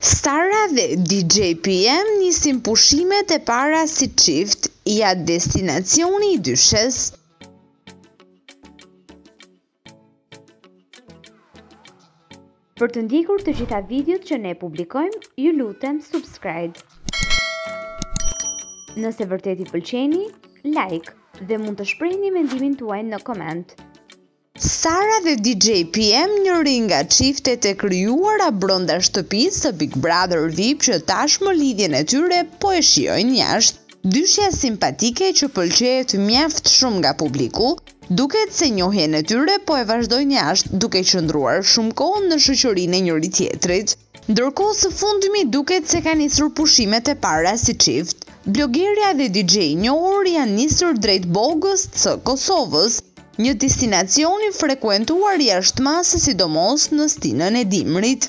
Sara dhe DJ PM nisin pushimet e para si çift, ja destinacioni i dyshes. Për të ndjekur të gjitha videot që ne publikojmë, ju lutem subscribe. Nëse vërtet i pëlqeni, like dhe mund të shprehni mendimin tuaj në koment. Sara dhe DJ PM njëri nga çiftet e krijuara brenda shtëpisë së Big Brother VIP që tashmë lidhjen e tyre po e shijojnë jashtë. Dyshja simpatike që pëlqehet mjaft shumë nga publiku, duket se njohjen e tyre po e vazhdojnë jashtë duke qëndruar shumë kohë në shoqërinë e njëri-tjetrit. Ndërkohë së fundmi duket se kanë nisur pushimet e para si çift. Blogerja dhe DJ i njohur janë nisur drejt Bogës së Kosovës, një destinacion i frekuentuar jashtë masës sidomos në stinën e dimrit.